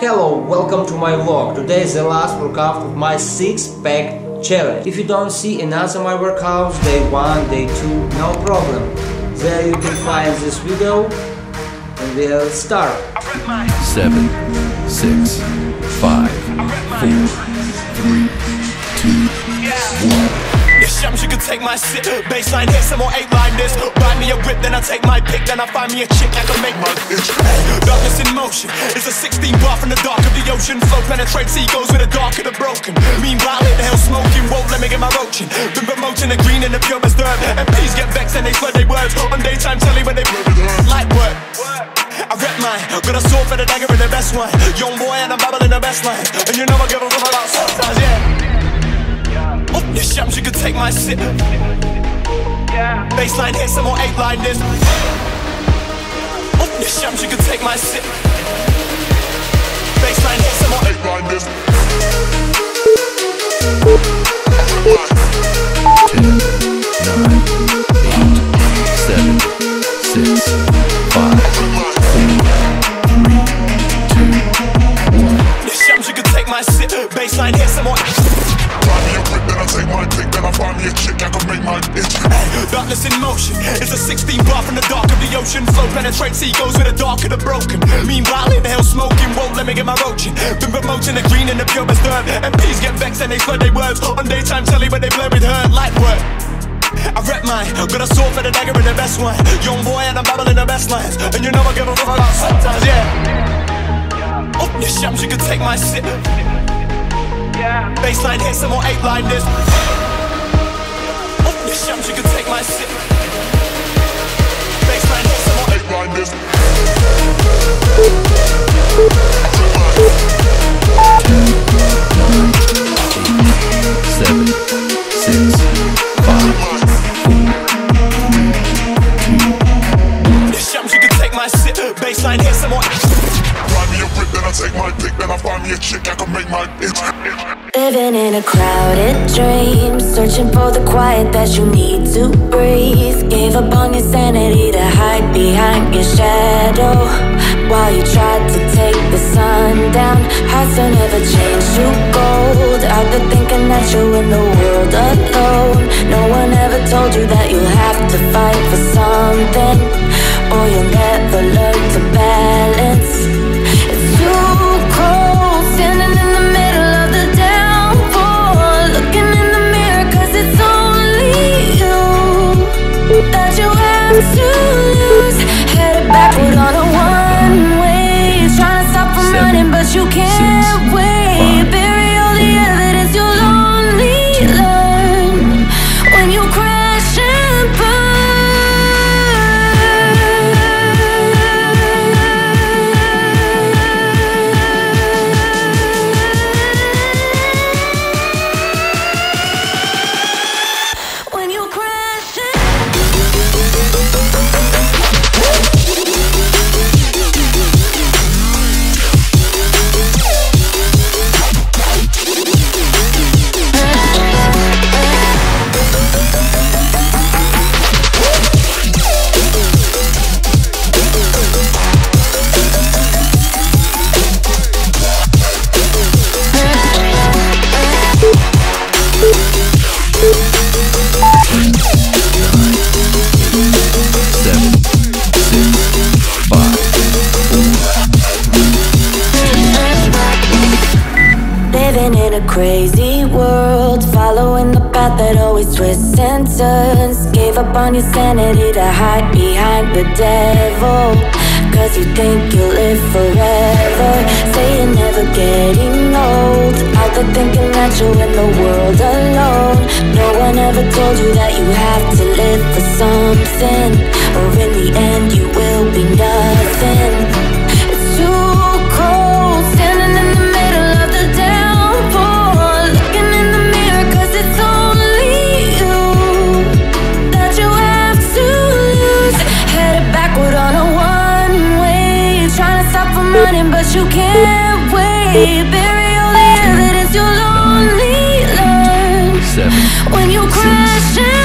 Hello, welcome to my vlog. Today is the last workout of my 6-pack challenge. If you don't see another my workouts, day 1, day 2, no problem. There you can find this video and we'll start. Seven, six, five, four, three, two, one you can take my shit. Baseline hits, I'm on eight line this Buy me a whip, then I take my pick. Then I find me a chick I can make my bitch Darkness in motion It's a 16 bar from the dark of the ocean. Flow penetrates egos with the dark of the broken. Meanwhile, in the hell smoking Won't let me get my roaching Been promoting the green and the pure as dirt. And get vexed and they swear their words. On daytime telly when they Like what? I rep mine Got a sword for the dagger and the best one. Young boy and I'm babbling the best line. And you know I give a rip about sometimes, yeah. Your shams, you can take my sip. Baseline hit, some more eight line this. Your shams, you can take my sip. Baseline hit, some more eight line this. In motion. It's a 16 bar from the dark of the ocean. Flow penetrates egos with the dark of the broken. Meanwhile in hell smoking Won't let me get my roaching. Been promoting the green and the purest herb. MPs get vexed and they slur their words. On daytime telly when they blur with her. Light work I rep mine, got a sword for the dagger and the best one. Young boy and I'm babbling the best lines. And you know I give a fuck about sometimes, yeah. Oh, your shams, you can take my sip. Yeah. Baseline hit, some more eight line this Oh, your shams, you can my then I find me a chick that can make my. Living in a crowded dream, searching for the quiet that you need to breathe. Gave up on your sanity to hide behind your shadow. While you tried to take the sun down, hearts don't ever change to gold. I've been thinking that you're in the world alone. No one ever told you that you'll have to fight for something, or you'll never you can't crazy world, following the path that always twists and turns. Gave up on your sanity to hide behind the devil. Cause you think you'll live forever. Say you're never getting old. Out there thinking that you're in the world alone. No one ever told you that you have to live for something. Or in the end, you will be nothing. running, but you can't wait. Bury all the evidence You're lonely love. Seven, when you crash.